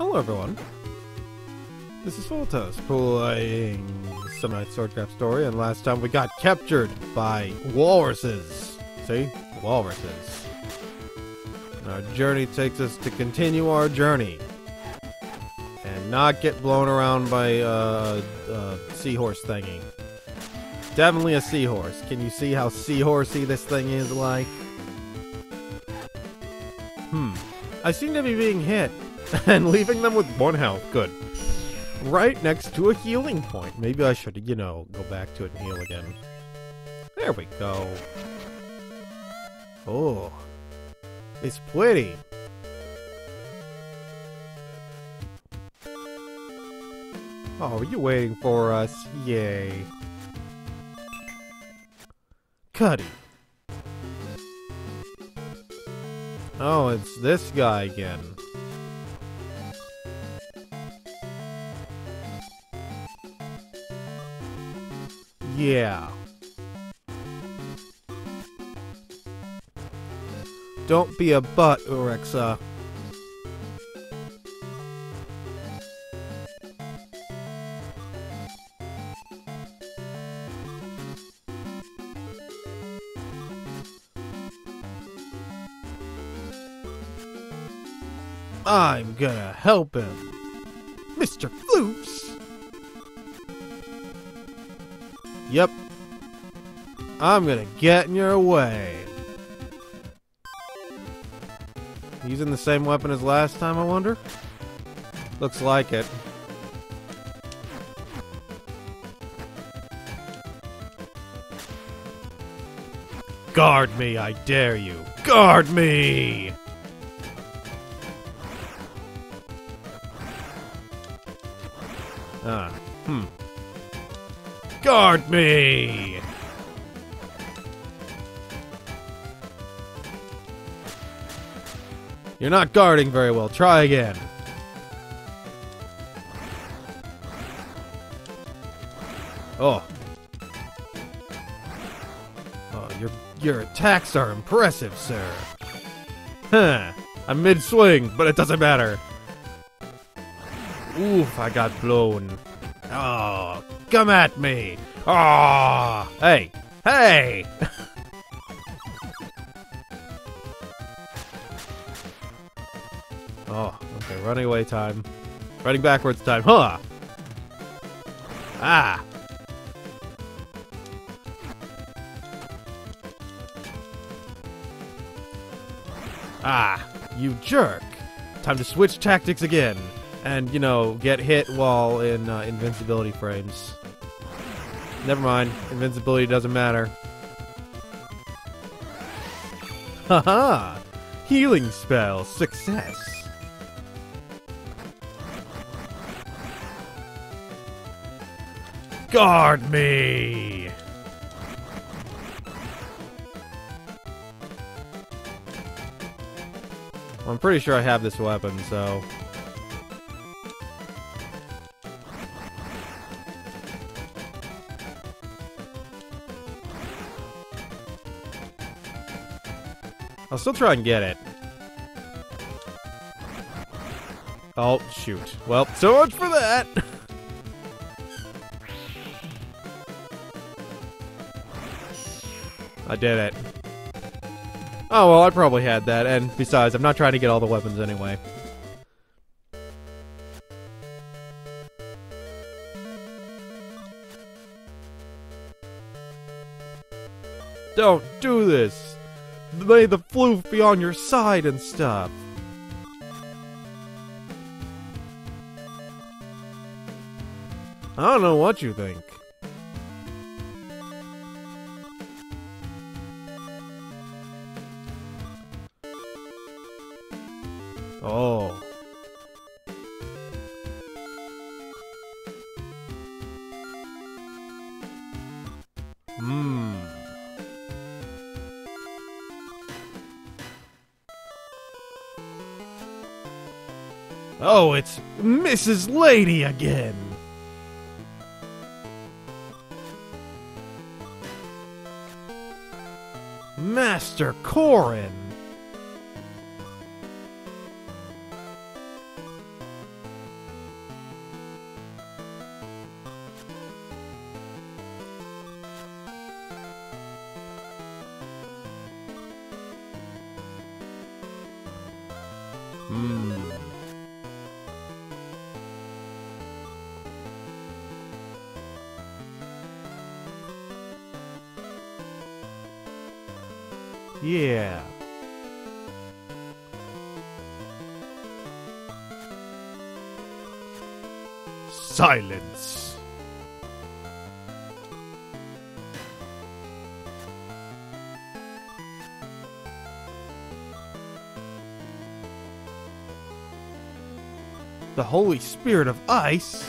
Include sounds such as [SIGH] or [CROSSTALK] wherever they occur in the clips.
Hello, everyone. This is Pholtos playing Summon Night Swordcraft story, and last time we got captured by walruses. See? Walruses. And our journey takes us to continue our journey. And not get blown around by uh, uh, seahorse thingy. Definitely a seahorse. Can you see how seahorsey this thing is like? Hmm. I seem to be being hit [LAUGHS] and leaving them with one health. Good. Right next to a healing point. Maybe I should, you know, go back to it and heal again. There we go. Oh. It's pretty. Oh, you waiting for us? Yay. Cuddy. Oh, it's this guy again. Yeah. Don't be a butt, Urexa. I'm gonna help him. Yep. I'm gonna get in your way. Using the same weapon as last time, I wonder? Looks like it. Guard me, I dare you. Guard me! Ah, hmm. Guard me! You're not guarding very well. Try again. Oh. Oh, your your attacks are impressive, sir. Huh. I'm mid-swing, but it doesn't matter. Oof, I got blown. Oh, come at me. Oh, hey, hey. [LAUGHS] oh, okay, running away time. Running backwards time. Huh. Ah. Ah, you jerk. Time to switch tactics again and you know get hit while in uh, invincibility frames. Never mind, invincibility doesn't matter. Haha! Healing spell success. Guard me. I'm pretty sure I have this weapon, so I'll still try and get it. Oh, shoot. Well, so much for that! I did it. Oh, well, I probably had that, and besides, I'm not trying to get all the weapons anyway. Don't do this! May the floof be on your side and stuff. I don't know what you think. Oh, it's Mrs. Lady again. Master Corin. Yeah. Silence. The Holy Spirit of Ice?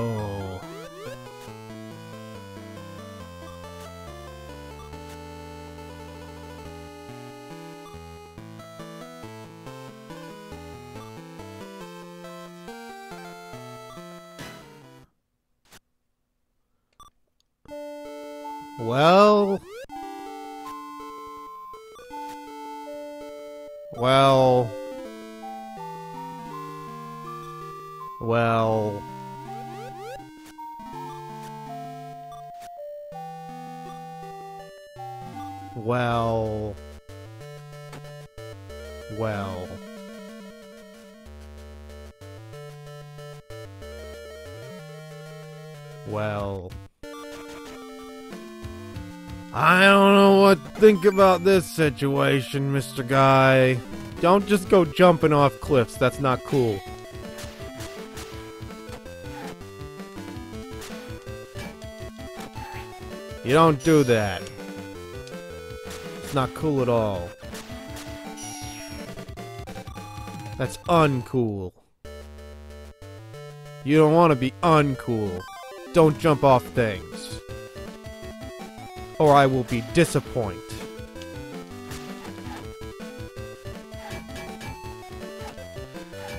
Oh. Well. Well. Well. Well. Well. Well. I don't know what to think about this situation, Mr. Guy. Don't just go jumping off cliffs. That's not cool. You don't do that. It's not cool at all. That's uncool. You don't want to be uncool. Don't jump off things. Or I will be disappointed.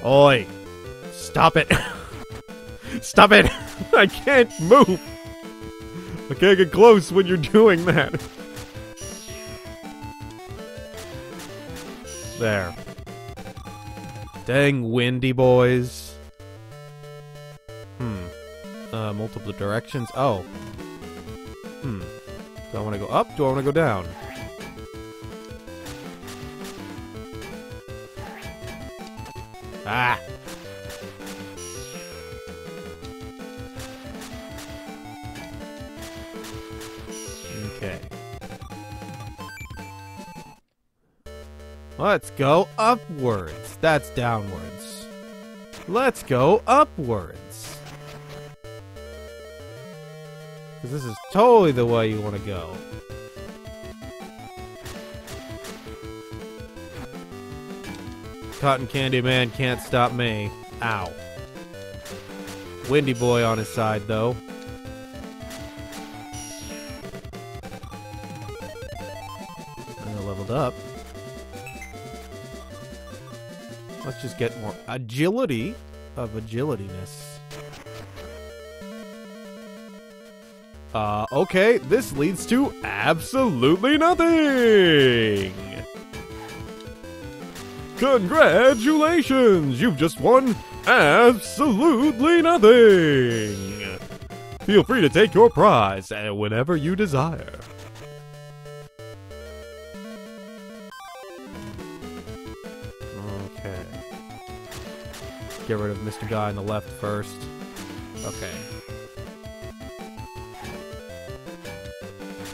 Oi! Stop it! [LAUGHS] Stop it! [LAUGHS] I can't move! I can't get close when you're doing that. [LAUGHS] There. Dang windy boys. Hmm. Uh, multiple directions. Oh. Hmm. Do I want to go up? Do I want to go down? Ah! Let's go upwards. That's downwards. Let's go upwards. Because this is totally the way you want to go. Cotton Candy Man can't stop me. Ow. Windy Boy on his side, though. Just get more agility of agilityness. Uh, okay, this leads to absolutely nothing! Congratulations! You've just won absolutely nothing! Feel free to take your prize uh, whenever you desire. Get rid of Mr. Guy on the left first. Okay.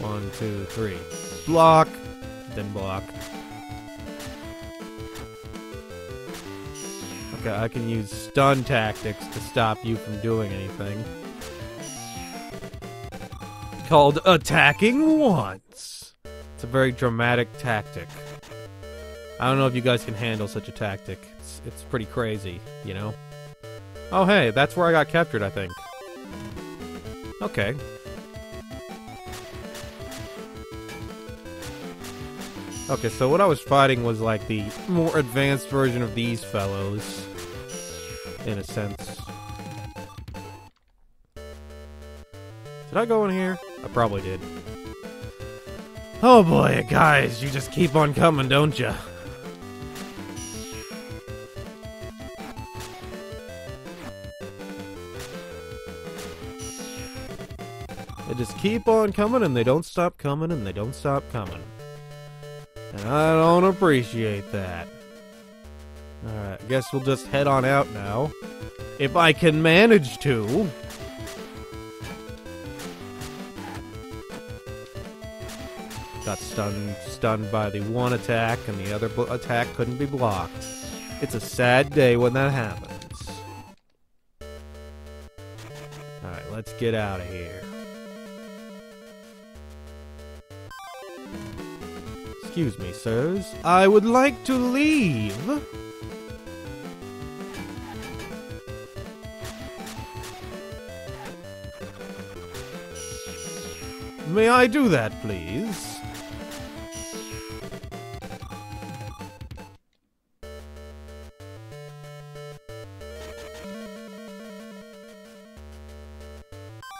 One, two, three. Block! Then block. Okay, I can use stun tactics to stop you from doing anything. Called attacking once. It's a very dramatic tactic. I don't know if you guys can handle such a tactic. It's pretty crazy, you know. Oh hey, that's where I got captured, I think. Okay. Okay, so what I was fighting was like the more advanced version of these fellows. In a sense. Did I go in here? I probably did. Oh boy, guys, you just keep on coming, don't you? Just keep on coming and they don't stop coming and they don't stop coming. And I don't appreciate that. Alright, I guess we'll just head on out now. If I can manage to. Got stunned, stunned by the one attack, and the other attack couldn't be blocked. It's a sad day when that happens. Alright, let's get out of here. Excuse me, sirs. I would like to leave. May I do that, please?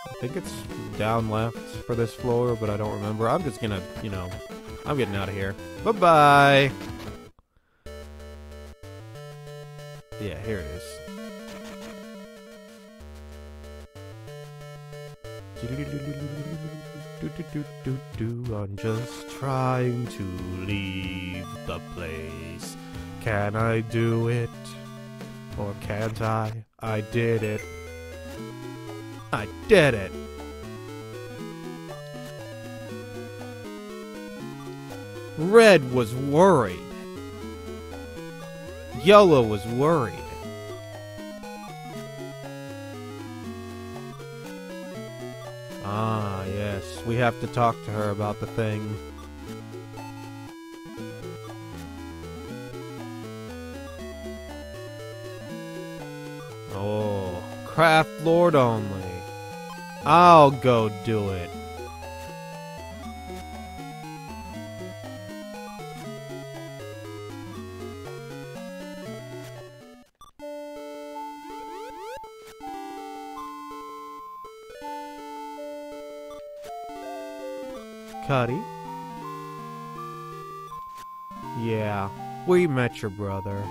I think it's down left for this floor, but I don't remember. I'm just gonna, you know, I'm getting out of here. Bye-bye. Yeah, here it is. I'm just trying to leave the place. Can I do it? Or can't I? I did it. I did it. Red was worried. Yellow was worried. Ah, yes. We have to talk to her about the thing. Oh, Craft Lord only. I'll go do it. Cuddy? Yeah, we met your brother.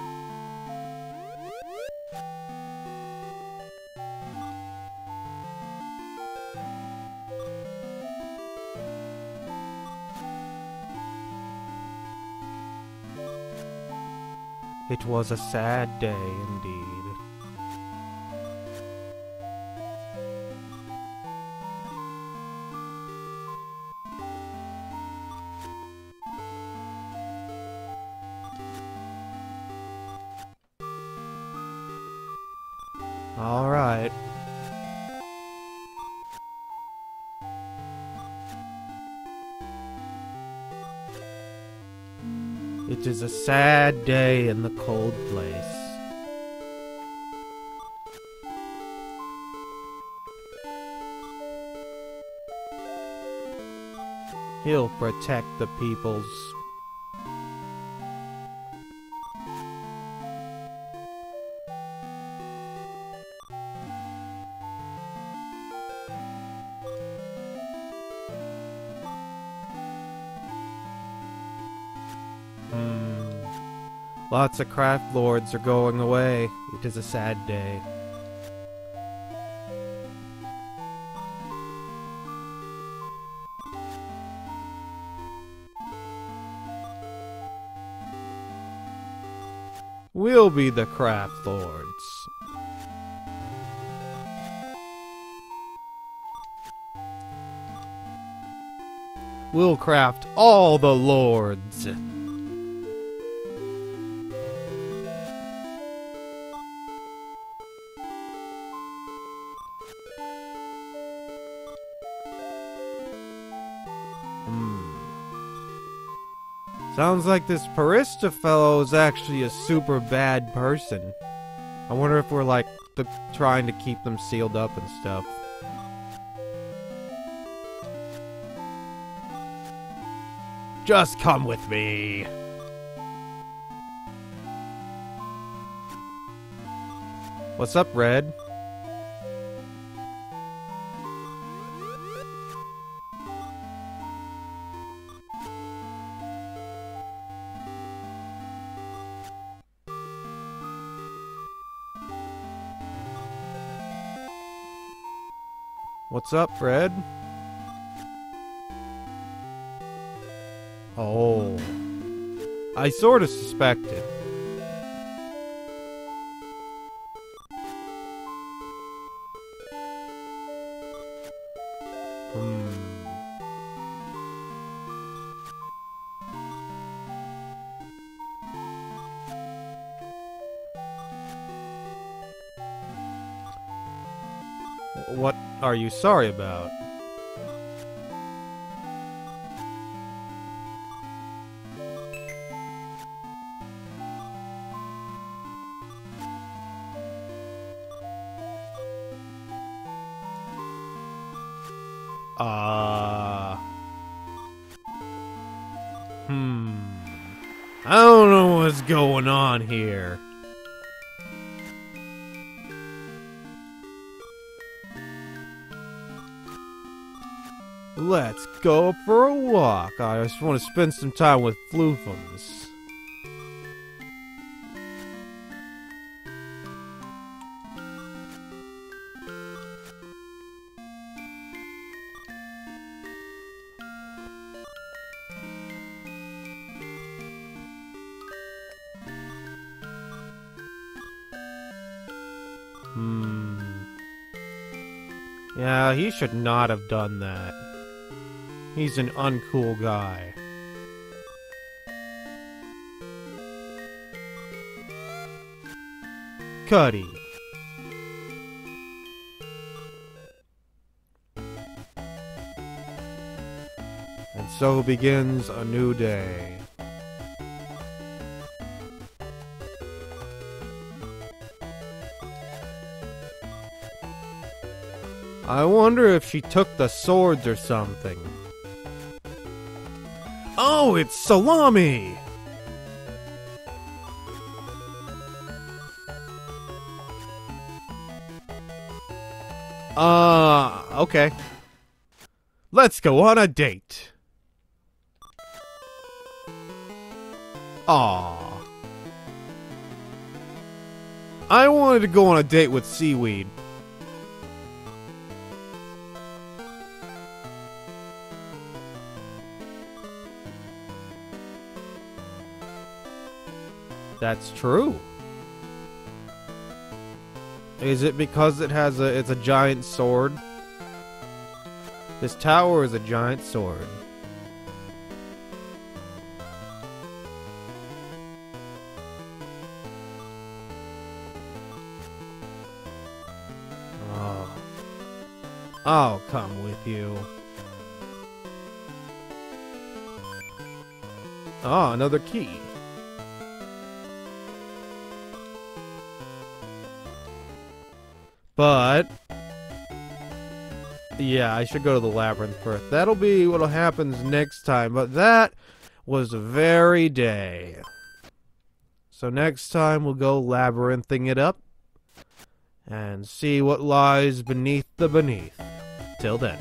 It was a sad day indeed. Is a sad day in the cold place. He'll protect the peoples. Lots of craft lords are going away. It is a sad day. We'll be the craft lords. We'll craft all the lords. Sounds like this Parista fellow is actually a super bad person. I wonder if we're like the, trying to keep them sealed up and stuff. Just come with me. What's up, Red? What's up, Fred? Oh. I sort of suspected. Are you sorry about? Uh. Hmm. I don't know what's going on here. Let's go for a walk. I just want to spend some time with Floofums. Hmm. Yeah, he should not have done that. He's an uncool guy. Cuddy. And so begins a new day. I wonder if she took the swords or something. Oh, it's salami! Uh, okay. Let's go on a date. Aw. I wanted to go on a date with Seaweed. That's true. Is it because it has a it's a giant sword? This tower is a giant sword. Oh. I'll come with you. Ah, another key. But yeah, I should go to the labyrinth first. That'll be what'll happens next time. But that was a very day. So next time we'll go labyrinthing it up and see what lies beneath the beneath. Till then.